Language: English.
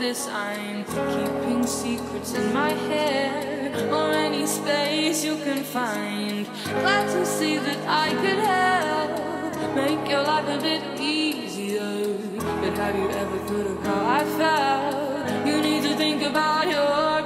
this I'm keeping secrets in my head or any space you can find. Glad to see that I could help make your life a bit easier. But have you ever thought of how I felt? You need to think about your.